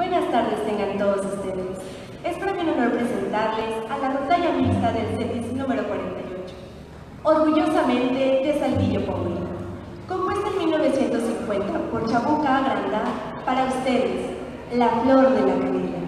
Buenas tardes tengan todos ustedes. Es para mí un honor presentarles a la rondalla mixta del CETIS número 48. Orgullosamente de Saldillo Pomelo. Compuesta en 1950 por Chabuca Agranda, para ustedes, la flor de la canela.